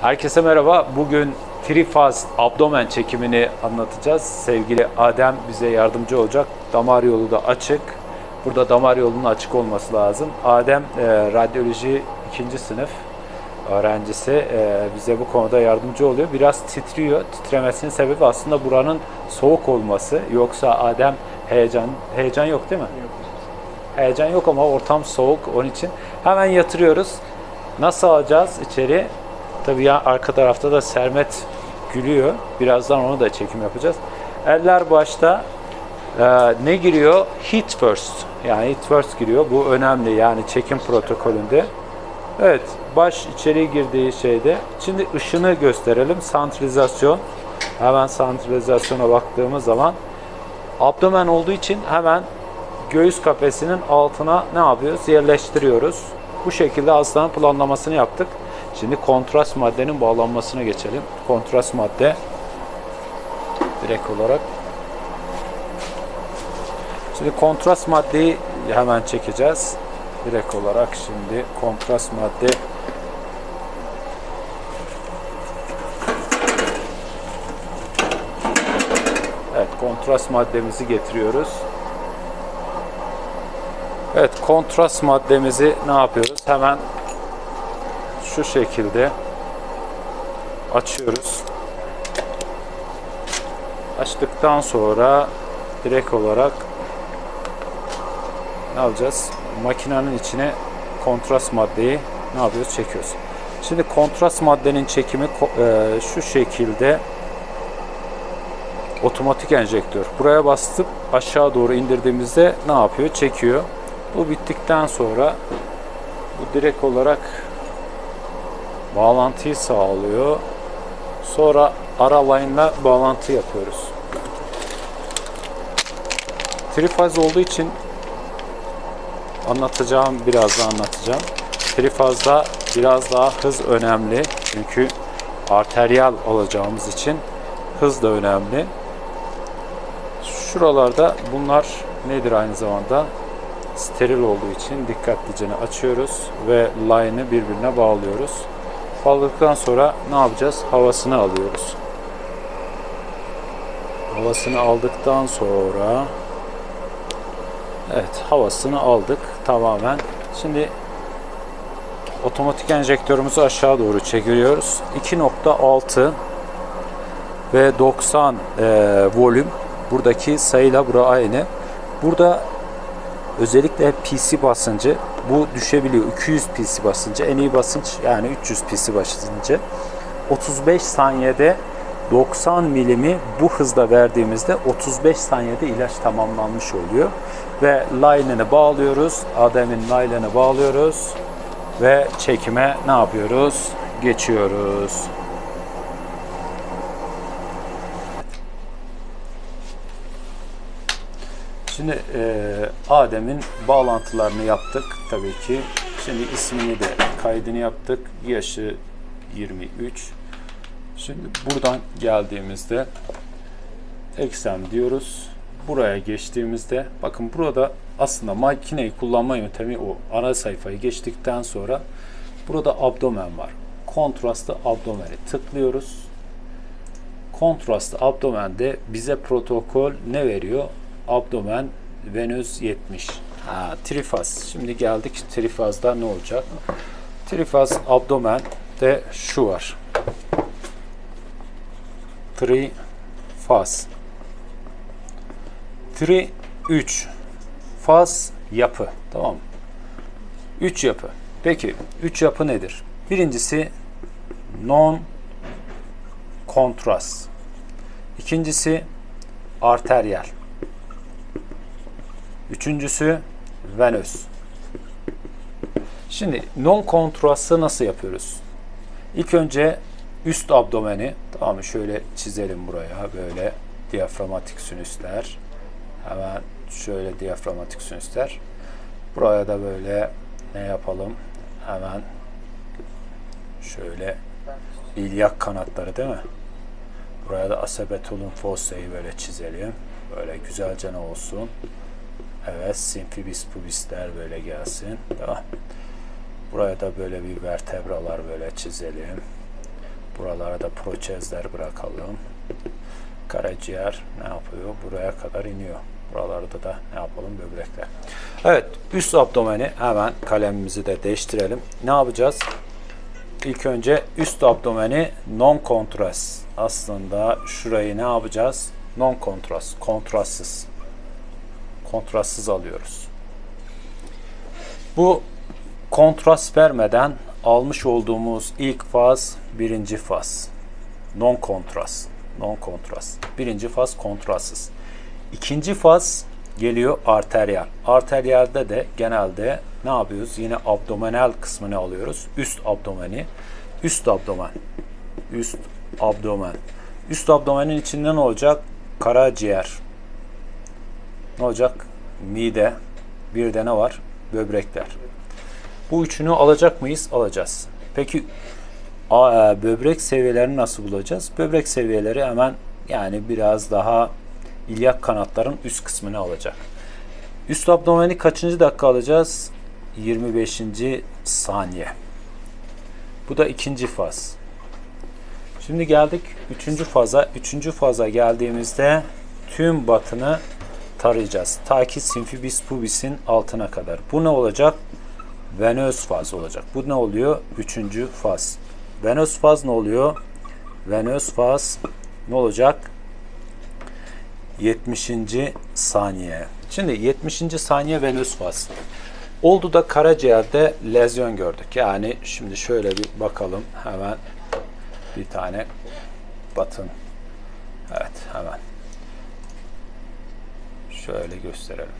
Herkese merhaba. Bugün trifaz abdomen çekimini anlatacağız. Sevgili Adem bize yardımcı olacak. Damar yolu da açık. Burada damar yolunun açık olması lazım. Adem e, radyoloji ikinci sınıf öğrencisi e, bize bu konuda yardımcı oluyor. Biraz titriyor. Titremesinin sebebi aslında buranın soğuk olması. Yoksa Adem heyecan heyecan yok değil mi? Yok. Heyecan yok ama ortam soğuk. Onun için hemen yatırıyoruz. Nasıl alacağız içeri? Tabii ya arka tarafta da Sermet gülüyor. Birazdan onu da çekim yapacağız. Eller başta e, ne giriyor? Hit first. Yani hit first giriyor. Bu önemli yani çekim protokolünde. Evet, baş içeri girdiği şeyde. Şimdi ışını gösterelim. Santralizasyon. Hemen santralizasyona baktığımız zaman abdomen olduğu için hemen göğüs kafesinin altına ne yapıyoruz? Yerleştiriyoruz. Bu şekilde hastanın planlamasını yaptık. Şimdi kontrast maddenin bağlanmasına geçelim. Kontrast madde direkt olarak. Şimdi kontrast maddeyi hemen çekeceğiz. Direkt olarak şimdi kontrast madde Evet, kontrast maddemizi getiriyoruz. Evet, kontrast maddemizi ne yapıyoruz? Hemen şu şekilde açıyoruz. Açtıktan sonra direkt olarak ne yapacağız? Makinenin içine kontrast maddeyi ne yapıyoruz? Çekiyoruz. Şimdi kontrast maddenin çekimi e, şu şekilde otomatik enjektör. Buraya bastıp aşağı doğru indirdiğimizde ne yapıyor? Çekiyor. Bu bittikten sonra bu direkt olarak bağlantıyı sağlıyor. Sonra ara line'la bağlantı yapıyoruz. Trifaz olduğu için anlatacağım, biraz da anlatacağım. Trifazda biraz daha hız önemli. Çünkü arteriyal olacağımız için hız da önemli. Şuralarda bunlar nedir aynı zamanda? Steril olduğu için dikkatlice açıyoruz ve line'ı birbirine bağlıyoruz. Bağladıktan sonra ne yapacağız? Havasını alıyoruz. Havasını aldıktan sonra Evet, havasını aldık tamamen. Şimdi otomatik enjektörümüzü aşağı doğru çekiliyoruz. 2.6 ve 90 e, volüm. Buradaki sayıyla bura aynı. Burada özellikle PC basıncı bu düşebiliyor. 200 PC basıncı en iyi basınç yani 300 PC basıncı 35 saniyede 90 milimi bu hızda verdiğimizde 35 saniyede ilaç tamamlanmış oluyor. Ve line'ını bağlıyoruz. Adem'in line'ını bağlıyoruz. Ve çekime ne yapıyoruz? Geçiyoruz. Şimdi e, Adem'in bağlantılarını yaptık tabii ki. Şimdi ismini de kaydını yaptık. Yaşı 23. Şimdi buradan geldiğimizde eksem diyoruz. Buraya geçtiğimizde bakın burada aslında makineyi kullanma yöntemi o. Ana sayfayı geçtikten sonra burada abdomen var. Kontrastlı abdomeni tıklıyoruz. Kontrastlı abdomende bize protokol ne veriyor? Abdomen venöz 70. Ha, trifaz. Şimdi geldik trifazda ne olacak? Trifaz abdomen de şu var. Trifaz. Tri 3. Faz yapı. Tamam mı? 3 yapı. Peki 3 yapı nedir? Birincisi non kontrast. İkincisi arteriyel. Üçüncüsü venöz. Şimdi non kontrastı nasıl yapıyoruz? İlk önce üst abdomeni tamam mı? Şöyle çizelim buraya böyle diyaframatik sinüsler. Hemen şöyle diyaframatik sinüsler. Buraya da böyle ne yapalım? Hemen şöyle ilyak kanatları değil mi? Buraya da asebetolun fosseyi böyle çizelim. Böyle güzelce ne olsun? Evet, simfibis pubisler böyle gelsin. Tamam. Buraya da böyle bir vertebralar böyle çizelim. Buralara da proçezler bırakalım. Karaciğer ne yapıyor? Buraya kadar iniyor. Buralarda da ne yapalım? Böbrekler. Evet. Üst abdomeni hemen kalemimizi de değiştirelim. Ne yapacağız? İlk önce üst abdomeni non kontrast. Aslında şurayı ne yapacağız? Non kontrast. Kontrastsız. Kontrastsız alıyoruz. Bu kontrast vermeden almış olduğumuz ilk faz birinci faz. Non kontrast. Non kontrast. Birinci faz kontrastsız. İkinci faz geliyor arteriyel. Arteriyelde de genelde ne yapıyoruz? Yine abdominal kısmını alıyoruz. Üst abdomeni. Üst abdomen. Üst abdomen. Üst abdomenin içinde ne olacak? Karaciğer. Ne olacak? Mide. Bir de ne var? Böbrekler. Bu üçünü alacak mıyız? Alacağız. Peki e, böbrek seviyelerini nasıl bulacağız? Böbrek seviyeleri hemen yani biraz daha ilyak kanatların üst kısmını alacak. Üst abdomeni kaçıncı dakika alacağız? 25. saniye. Bu da ikinci faz. Şimdi geldik üçüncü faza. Üçüncü faza geldiğimizde tüm batını tarayacağız. Ta ki simfibis pubis'in altına kadar. Bu ne olacak? Venöz faz olacak. Bu ne oluyor? Üçüncü faz. Venöz faz ne oluyor? Venöz faz ne olacak? 70. saniye. Şimdi 70. saniye venöz faz. Oldu da karaciğerde lezyon gördük. Yani şimdi şöyle bir bakalım hemen bir tane batın. Evet hemen. Şöyle gösterelim.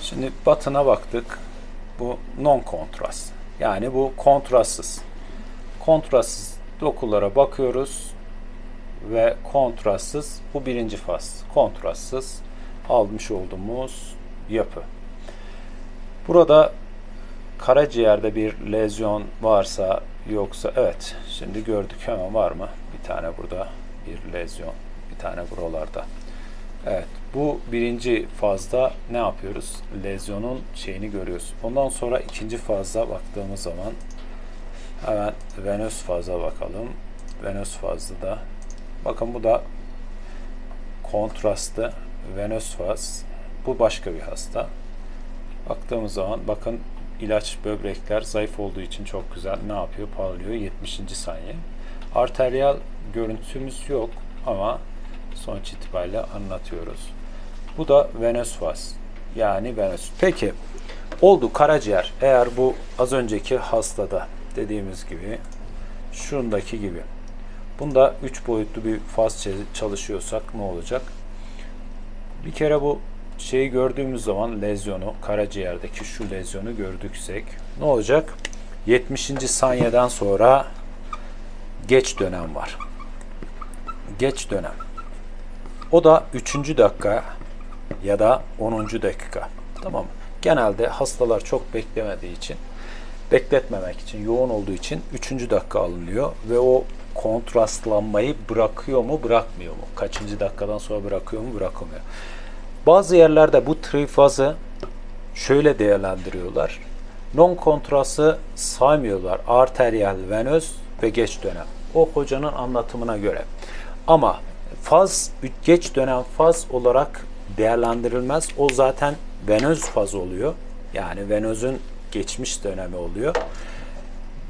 Şimdi batına baktık. Bu non kontrast. Yani bu kontrastsız. Kontrastsız dokulara bakıyoruz ve kontrastsız. Bu birinci faz. Kontrastsız almış olduğumuz yapı. Burada karaciğerde bir lezyon varsa yoksa evet şimdi gördük hemen var mı? Bir tane burada bir lezyon. Bir tane buralarda. Evet bu birinci fazda ne yapıyoruz? Lezyonun şeyini görüyoruz. Ondan sonra ikinci fazda baktığımız zaman hemen venöz faza bakalım. Venöz fazda da bakın bu da kontrastı venöz faz. Bu başka bir hasta. Baktığımız zaman bakın ilaç böbrekler zayıf olduğu için çok güzel ne yapıyor? Parlıyor 70. saniye. Arteriyel görüntümüz yok ama sonuç itibariyle anlatıyoruz. Bu da venöz faz. Yani venöz. Peki oldu karaciğer. Eğer bu az önceki hastada dediğimiz gibi şundaki gibi. Bunda 3 boyutlu bir faz çalışıyorsak ne olacak? Bir kere bu şeyi gördüğümüz zaman lezyonu, karaciğerdeki şu lezyonu gördüksek ne olacak? 70. saniyeden sonra geç dönem var. Geç dönem. O da 3. dakika ya da 10. dakika. Tamam mı? Genelde hastalar çok beklemediği için, bekletmemek için, yoğun olduğu için 3. dakika alınıyor ve o kontrastlanmayı bırakıyor mu, bırakmıyor mu? Kaçıncı dakikadan sonra bırakıyor mu, bırakamıyor. Bazı yerlerde bu trifazı şöyle değerlendiriyorlar. Non kontrası saymıyorlar. Arteriyel, venöz ve geç dönem. O hocanın anlatımına göre. Ama faz, geç dönem faz olarak değerlendirilmez. O zaten venöz faz oluyor. Yani venözün geçmiş dönemi oluyor.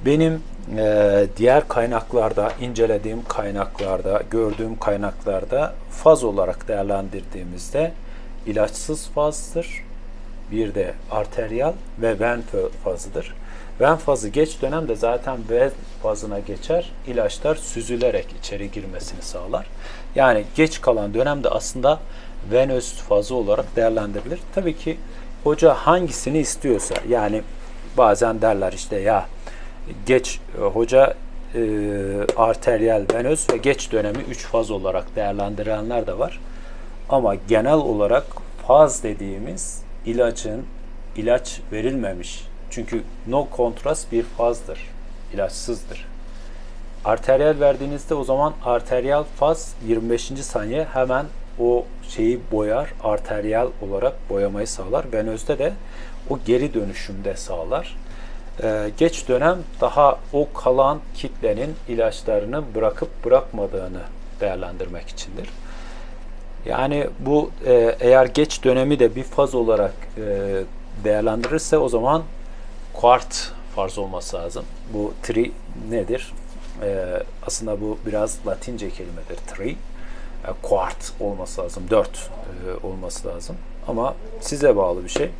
Benim e, diğer kaynaklarda, incelediğim kaynaklarda, gördüğüm kaynaklarda faz olarak değerlendirdiğimizde ilaçsız fazdır. Bir de arteriyal ve ven fazıdır. Ven fazı geç dönemde zaten ven fazına geçer. İlaçlar süzülerek içeri girmesini sağlar. Yani geç kalan dönemde aslında venöz fazı olarak değerlendirilir. Tabii ki hoca hangisini istiyorsa yani bazen derler işte ya geç hoca e, arteriyel venöz ve geç dönemi 3 faz olarak değerlendirenler de var. Ama genel olarak faz dediğimiz ilacın ilaç verilmemiş. Çünkü no kontrast bir fazdır. ilaçsızdır. Arteriyel verdiğinizde o zaman arteriyel faz 25. saniye hemen o şeyi boyar, arteriyel olarak boyamayı sağlar. Venözde de o geri dönüşümde sağlar. Ee, geç dönem daha o kalan kitlenin ilaçlarını bırakıp bırakmadığını değerlendirmek içindir. Yani bu e, eğer geç dönemi de bir faz olarak e, değerlendirirse o zaman quart farz olması lazım. Bu tri nedir? E, aslında bu biraz Latince kelimedir. Tri. E, quart olması lazım. Dört e, olması lazım. Ama size bağlı bir şey.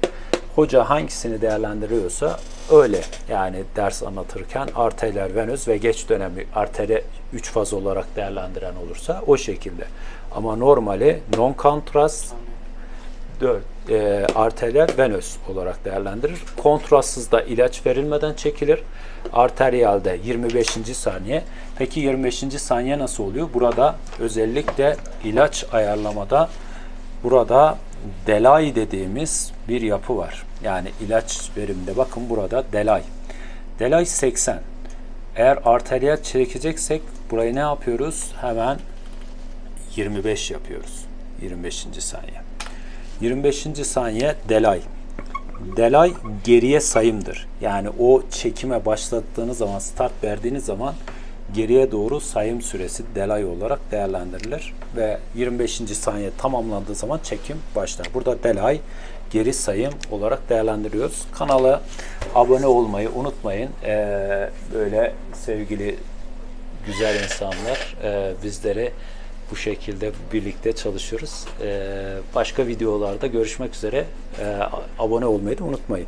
Hoca hangisini değerlendiriyorsa öyle. Yani ders anlatırken arterler, venöz ve geç dönemi arteri 3 faz olarak değerlendiren olursa o şekilde. Ama normali non kontrast 4 e, arterler venöz olarak değerlendirir. Kontrastsız ilaç verilmeden çekilir. Arteriyalde 25. saniye. Peki 25. saniye nasıl oluyor? Burada özellikle ilaç ayarlamada burada delay dediğimiz bir yapı var. Yani ilaç veriminde bakın burada delay. Delay 80. Eğer arteriyel çekeceksek burayı ne yapıyoruz? Hemen 25 yapıyoruz. 25. saniye. 25. saniye delay. Delay geriye sayımdır. Yani o çekime başlattığınız zaman, start verdiğiniz zaman geriye doğru sayım süresi delay olarak değerlendirilir ve 25. saniye tamamlandığı zaman çekim başlar. Burada delay geri sayım olarak değerlendiriyoruz. Kanala abone olmayı unutmayın. Ee, böyle sevgili güzel insanlar e, bizleri bu şekilde birlikte çalışıyoruz. Ee, başka videolarda görüşmek üzere. Ee, abone olmayı da unutmayın.